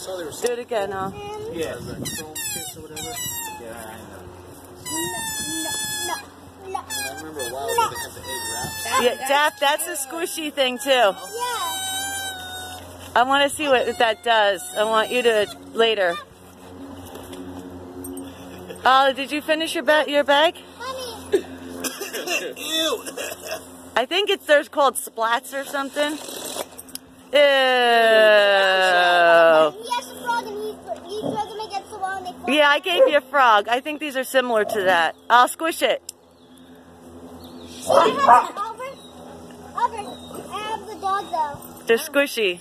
saw they were. Do it again, huh? Yeah, the chrome kits or whatever. Yeah, I know. No, no, no. I remember a while ago they had the egg wraps. Yeah, Daff, that's a squishy thing too. Yeah. I want to see what that does. I want you to later. Oh, did you finish your ba your bag? Honey, Ew! I think it's there's called splats or something. Ew. Yeah, I gave you a frog. I think these are similar to that. I'll squish it. See, I have Albert. Albert, I have the dog though. They're squishy.